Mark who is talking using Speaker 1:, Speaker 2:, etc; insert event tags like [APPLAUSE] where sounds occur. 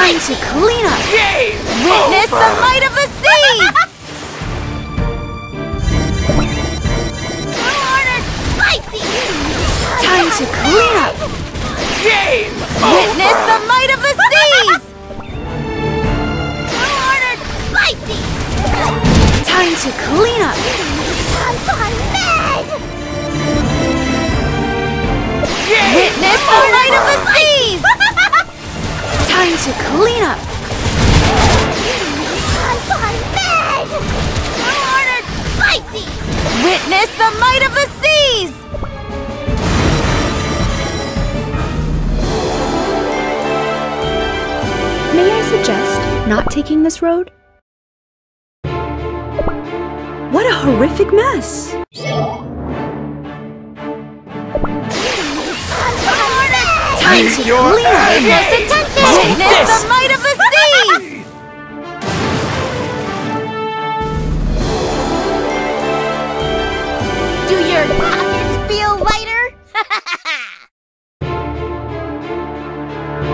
Speaker 1: Time to clean up!
Speaker 2: Game
Speaker 1: Witness the might of the seas! [LAUGHS] Time to clean up!
Speaker 2: Game
Speaker 1: Witness
Speaker 2: over.
Speaker 1: the might of the seas! [LAUGHS] Time to clean up! Time to clean up! Witness the might of the seas!
Speaker 3: May I suggest not taking this road? What a horrific mess!
Speaker 1: Time to
Speaker 2: Your
Speaker 1: clean Take this! The might of the sea! Do your pockets feel lighter? [LAUGHS]